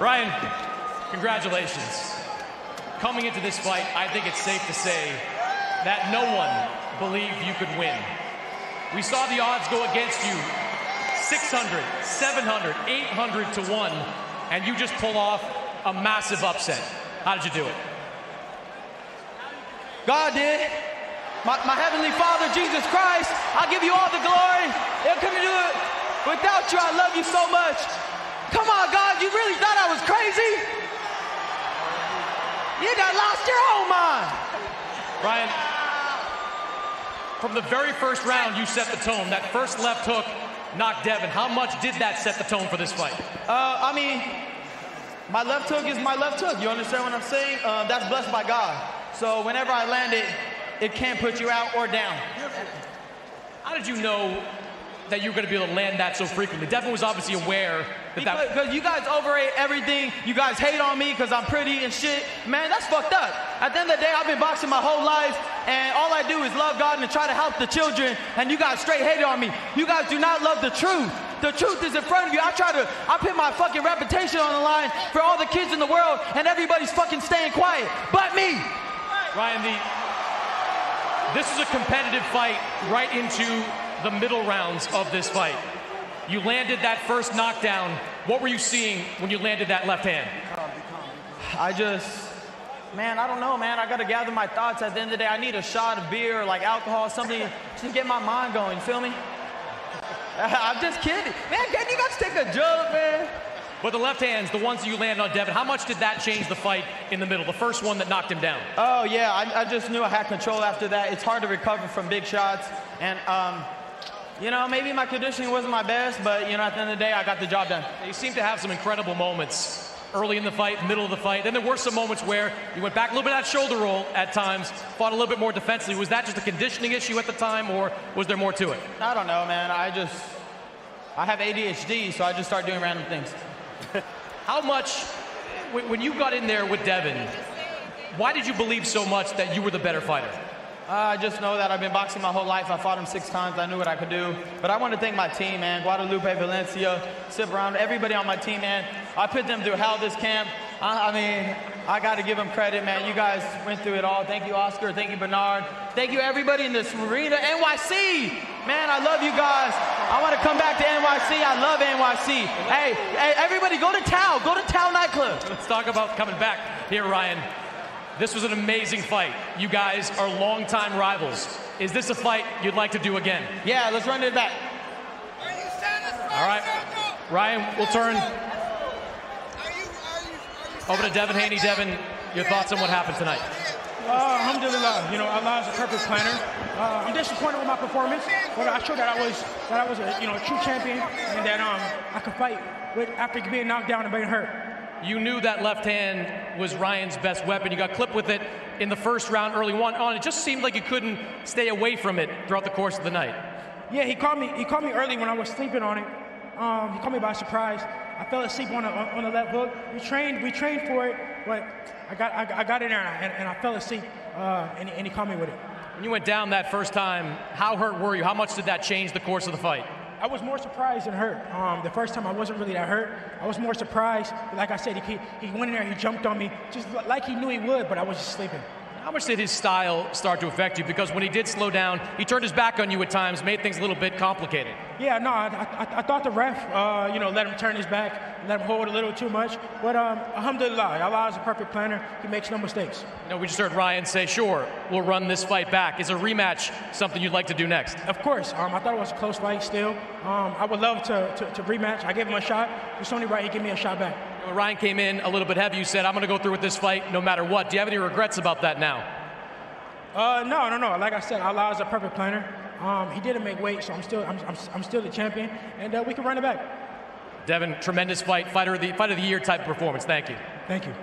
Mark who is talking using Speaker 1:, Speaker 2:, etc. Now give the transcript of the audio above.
Speaker 1: Ryan, congratulations. Coming into this fight, I think it's safe to say that no one believed you could win. We saw the odds go against you 600, 700, 800 to 1, and you just pull off a massive upset. How did you do it?
Speaker 2: God did. My, my heavenly Father, Jesus Christ, I give you all the glory. I couldn't do it without you. I love you so much. Come on, God, you really thought I was crazy? You done lost your whole mind.
Speaker 1: Ryan, from the very first round, you set the tone. That first left hook knocked Devin. How much did that set the tone for this fight?
Speaker 2: Uh, I mean, my left hook is my left hook. You understand what I'm saying? Uh, that's blessed by God. So whenever I land it, it can't put you out or down.
Speaker 1: How did you know that you were going to be able to land that so frequently? Devin was obviously aware
Speaker 2: Because you guys overrate everything. You guys hate on me because I'm pretty and shit. Man, that's fucked up. At the end of the day, I've been boxing my whole life, and all I do is love God and try to help the children, and you guys straight hate on me. You guys do not love the truth. The truth is in front of you. I try to, I put my fucking reputation on the line for all the kids in the world, and everybody's fucking staying quiet, but me.
Speaker 1: Ryan, the this is a competitive fight right into the middle rounds of this fight. You landed that first knockdown. What were you seeing when you landed that left hand?
Speaker 2: I just, man, I don't know, man. I gotta gather my thoughts. At the end of the day, I need a shot of beer like alcohol, something to get my mind going. You feel me? I'm just kidding, man. Can you guys take a joke, man?
Speaker 1: But the left hands, the ones that you landed on Devin, how much did that change the fight in the middle? The first one that knocked him down.
Speaker 2: Oh yeah, I, I just knew I had control after that. It's hard to recover from big shots, and um, you know, maybe my conditioning wasn't my best, but you know, at the end of the day, I got the job done.
Speaker 1: You seem to have some incredible moments early in the fight, middle of the fight. Then there were some moments where you went back a little bit that shoulder roll at times, fought a little bit more defensively. Was that just a conditioning issue at the time, or was there more to it?
Speaker 2: I don't know, man. I just, I have ADHD, so I just start doing random things.
Speaker 1: How much, when you got in there with Devin, why did you believe so much that you were the better fighter?
Speaker 2: Uh, I just know that I've been boxing my whole life. I fought him six times. I knew what I could do. But I want to thank my team, man. Guadalupe, Valencia, Ciparano, everybody on my team, man. I put them through hell this camp. I, I mean, I got to give them credit, man. You guys went through it all. Thank you, Oscar. Thank you, Bernard. Thank you, everybody in this arena. NYC, man, I love you guys. I want to come back to NYC. I love NYC. Hey, hey, everybody, go to Tao. Go to Tao nightclub.
Speaker 1: Let's talk about coming back here, Ryan. This was an amazing fight. You guys are longtime rivals. Is this a fight you'd like to do again?
Speaker 2: Yeah, let's run it back.
Speaker 1: All right. Ryan, we'll turn over to Devin Haney. Devin, your thoughts on what happened tonight?
Speaker 3: Uh, alhamdulillah, you know, Allah is a perfect planner. Uh, I'm disappointed with my performance, but I showed that I was that I was a you know a true champion and that um I could fight with after being knocked down and being hurt.
Speaker 1: You knew that left hand was Ryan's best weapon. You got clipped with it in the first round, early one on. It just seemed like you couldn't stay away from it throughout the course of the night.
Speaker 3: Yeah, he called me. He called me early when I was sleeping on it. Um, he caught me by surprise. I fell asleep on a, on the left hook. We trained. We trained for it, but I got I, I got in there and I, and, and I fell asleep. Uh, and, and he caught me with it.
Speaker 1: When you went down that first time, how hurt were you? How much did that change the course of the fight?
Speaker 3: I was more surprised than hurt. Um, the first time I wasn't really that hurt. I was more surprised. Like I said, he, he went in there, he jumped on me, just like he knew he would, but I was just sleeping.
Speaker 1: How much did his style start to affect you? Because when he did slow down, he turned his back on you at times, made things a little bit complicated.
Speaker 3: Yeah, no, I, I, I thought the ref, uh, you know, let him turn his back, let him hold a little too much. But um, alhamdulillah, Allah is a perfect planner. He makes no mistakes.
Speaker 1: You know, we just heard Ryan say, sure, we'll run this fight back. Is a rematch something you'd like to do next?
Speaker 3: Of course. Um, I thought it was a close fight still. Um, I would love to, to, to rematch. I gave him a shot. It's only right he give me a shot back.
Speaker 1: When Ryan came in a little bit heavy, you said, I'm going to go through with this fight no matter what. Do you have any regrets about that now?
Speaker 3: Uh, no, no, no. Like I said, Allah is a perfect planner. Um, he didn't make weight, so I'm still, I'm, I'm, I'm still the champion, and uh, we can run it back.
Speaker 1: Devin, tremendous fight, fighter of the fight of the year type performance. Thank you.
Speaker 3: Thank you.